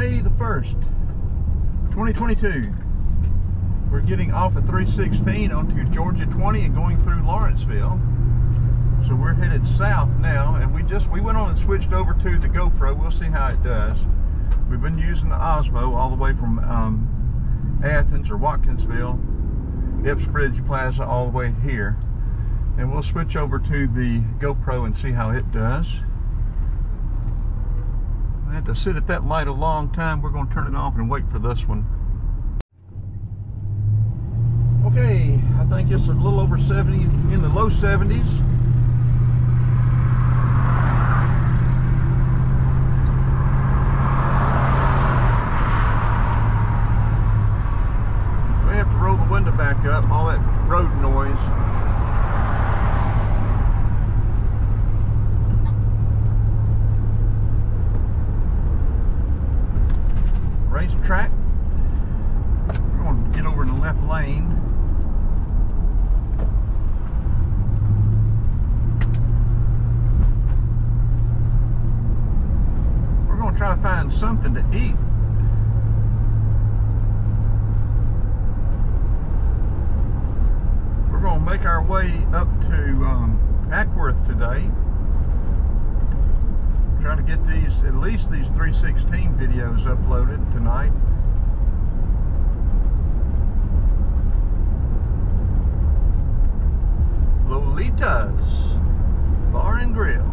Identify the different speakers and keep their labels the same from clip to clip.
Speaker 1: May the 1st, 2022. We're getting off at 316 onto Georgia 20 and going through Lawrenceville. So we're headed south now and we just, we went on and switched over to the GoPro. We'll see how it does. We've been using the Osmo all the way from um, Athens or Watkinsville, Epps Bridge Plaza all the way here. And we'll switch over to the GoPro and see how it does. I had to sit at that light a long time. We're going to turn it off and wait for this one. Okay, I think it's a little over 70, in the low 70s. We have to roll the window back up, all that road noise. Racetrack. We're going to get over in the left lane. We're going to try to find something to eat. We're going to make our way up to um, Acworth today trying to get these, at least these 316 videos uploaded tonight. Lolita's Bar and Grill.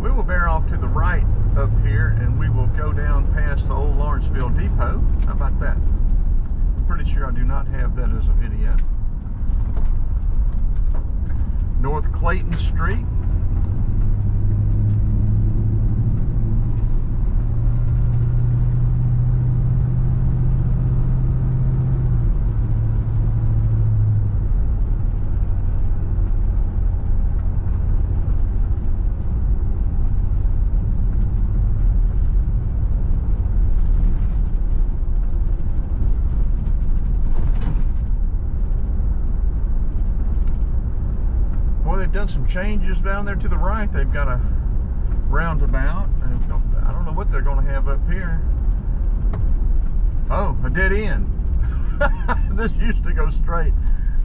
Speaker 1: We will bear off to the right up here and we will go down past the old Lawrenceville Depot. How about that? Sure I do not have that as a video. North Clayton Street. Changes down there to the right. They've got a roundabout. I don't know what they're going to have up here. Oh, a dead end. this used to go straight.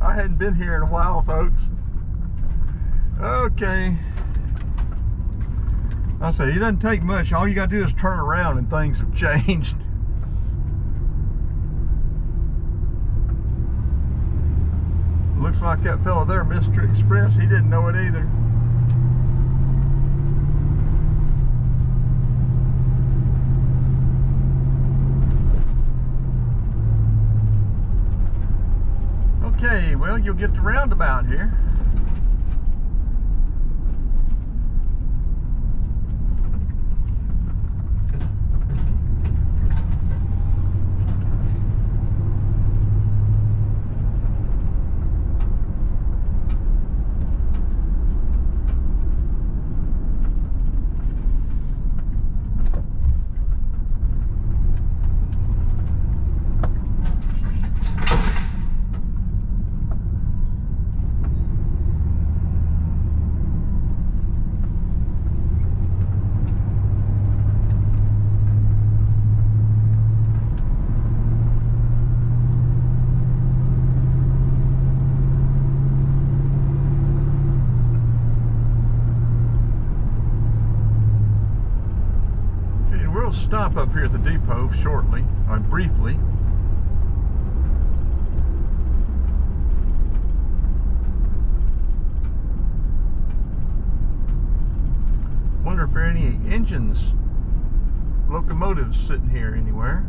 Speaker 1: I hadn't been here in a while, folks. Okay. I say, it doesn't take much. All you got to do is turn around and things have changed. Looks like that fellow there, Mr. Express, he didn't know it either. Okay, well, you'll get the roundabout here. we'll stop up here at the depot shortly, or briefly. Wonder if there are any engines, locomotives sitting here anywhere.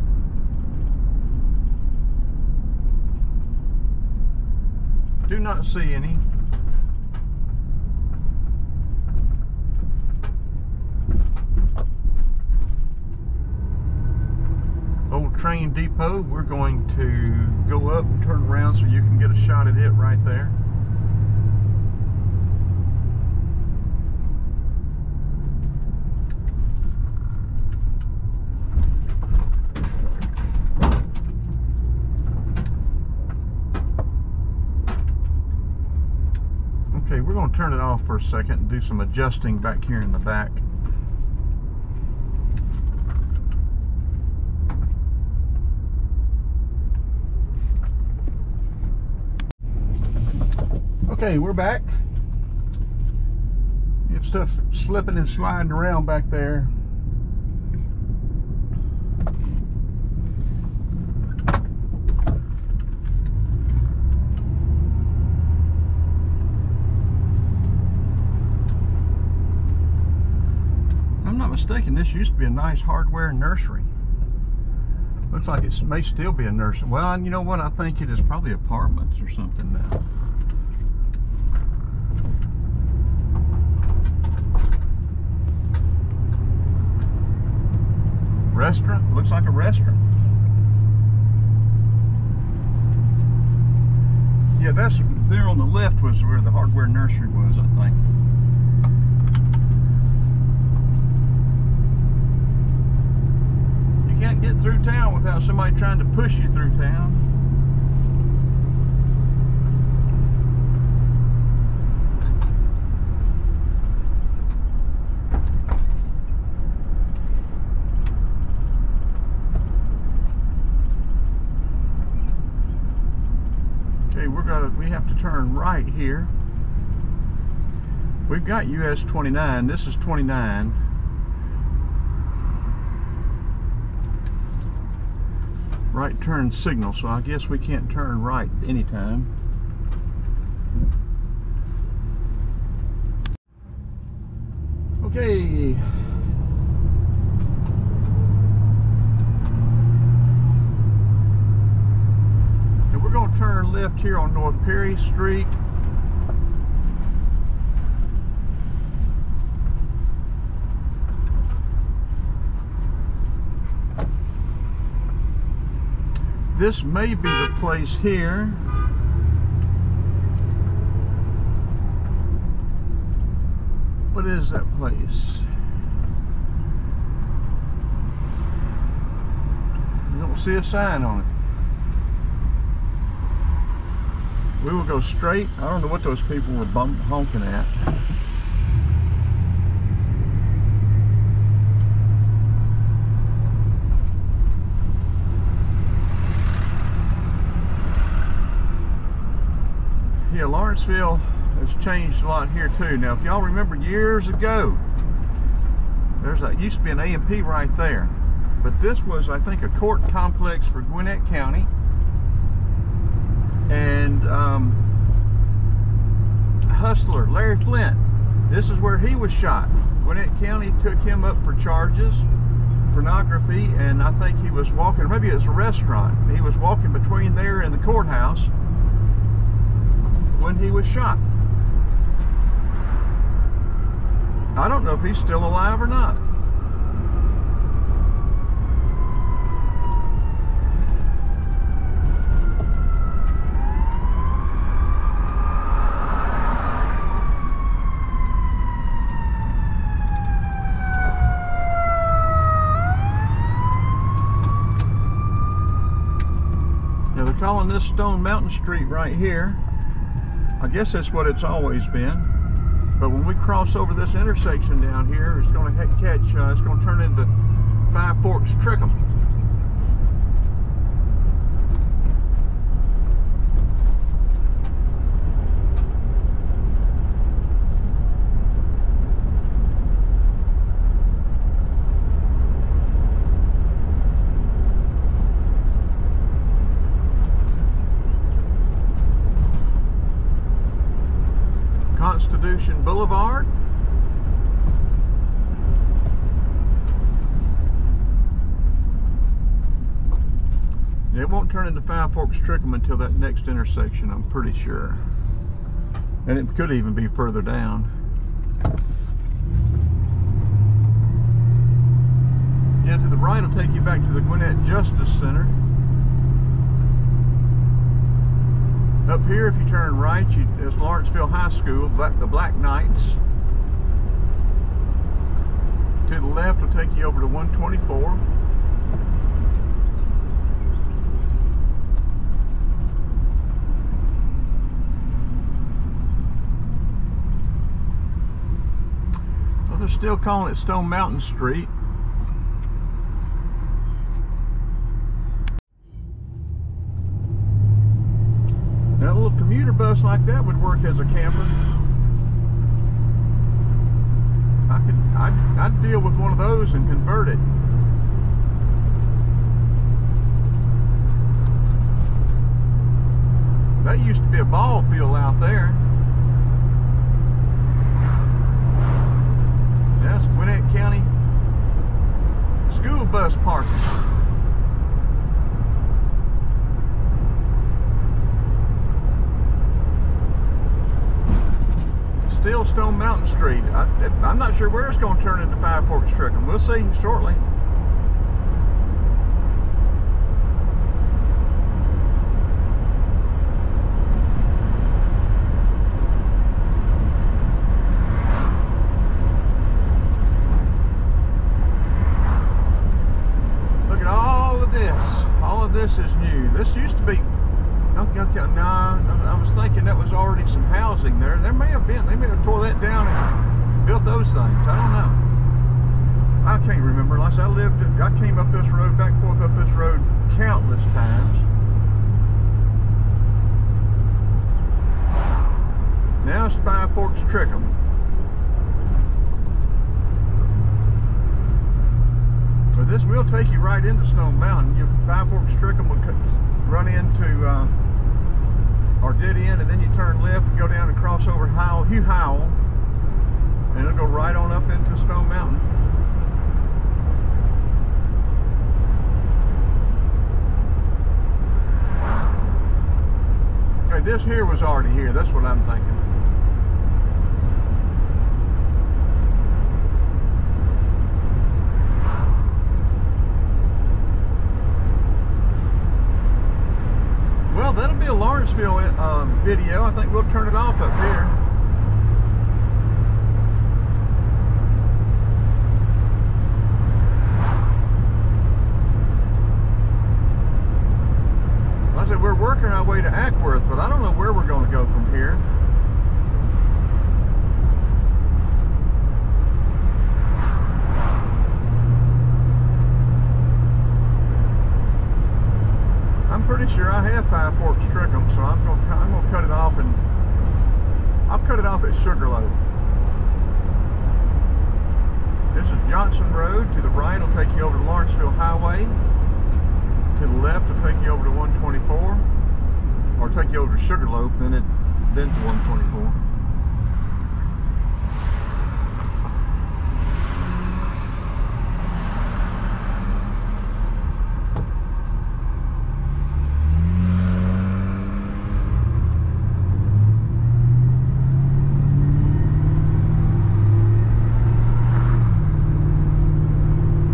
Speaker 1: Do not see any. Train depot. We're going to go up and turn around so you can get a shot at it right there. Okay, we're going to turn it off for a second and do some adjusting back here in the back. Okay, we're back. You have stuff slipping and sliding around back there. I'm not mistaken, this used to be a nice hardware nursery. Looks like it may still be a nursery. Well, you know what? I think it is probably apartments or something now. Restaurant? Looks like a restaurant. Yeah, that's there on the left was where the hardware nursery was, I think. You can't get through town without somebody trying to push you through town. Okay, we're gonna we have to turn right here. We've got US 29. This is 29. Right turn signal, so I guess we can't turn right anytime. Okay. And we're going to turn left here on North Perry Street. This may be the place here. What is that place? You don't see a sign on it. We will go straight. I don't know what those people were bump, honking at. Yeah, Lawrenceville has changed a lot here too. Now, if y'all remember years ago, there's a used to be an A&P right there. But this was, I think, a court complex for Gwinnett County. And um, Hustler, Larry Flynt, this is where he was shot. Gwinnett County took him up for charges, pornography, and I think he was walking, maybe it was a restaurant. He was walking between there and the courthouse when he was shot. I don't know if he's still alive or not. This Stone Mountain Street right here. I guess that's what it's always been. But when we cross over this intersection down here, it's going to catch, uh, it's going to turn into Five Forks Trickum. Constitution Boulevard. It won't turn into Five Forks Trickum until that next intersection, I'm pretty sure. And it could even be further down. Yeah, to the right will take you back to the Gwinnett Justice Center. Up here, if you turn right, you, Lawrenceville High School, But the Black Knights. To the left will take you over to 124. Well, they're still calling it Stone Mountain Street. Bus like that would work as a camper. I could, I'd, I'd deal with one of those and convert it. That used to be a ball field out there. That's Gwinnett County school bus parking. Still Stone Mountain Street. I, I'm not sure where it's going to turn into Five Forks Trickum. We'll see shortly. Look at all of this. All of this is new. This used to be. Okay, okay, nah, I I was thinking that was already some housing there. There may have been. They may have tore that down and built those things. I don't know. I can't remember. Like I said, I came up this road, back forth up this road, countless times. Now it's Five Forks Trickum. So this will take you right into Stone Mountain. Your Five Forks Trickum will run into, uh, or dead end, and then you turn left and go down and cross over Howell, Hugh Howell, and it'll go right on up into Stone Mountain. This here was already here. That's what I'm thinking. Well, that'll be a Lawrenceville uh, video. I think we'll turn it off up here. We're working our way to Acworth, but I don't know where we're going to go from here. I'm pretty sure I have Five Forks Trickum, so I'm gonna I'm gonna cut it off and I'll cut it off at Sugarloaf. This is Johnson Road. To the right will take you over to Lawrenceville Highway. To the left will take you over to 124, or take you over to Sugarloaf, then it then to 124.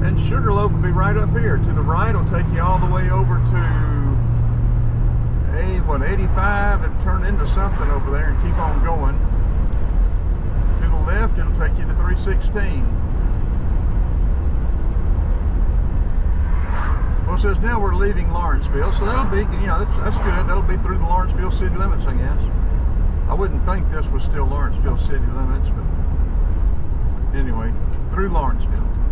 Speaker 1: And Sugarloaf will be right up here. To the right It'll take you all the way over to a what 85 and turn into something over there and keep on going. To the left it'll take you to 316. Well, it says now we're leaving Lawrenceville, so that'll be, you know, that's, that's good. That'll be through the Lawrenceville city limits, I guess. I wouldn't think this was still Lawrenceville city limits, but anyway, through Lawrenceville.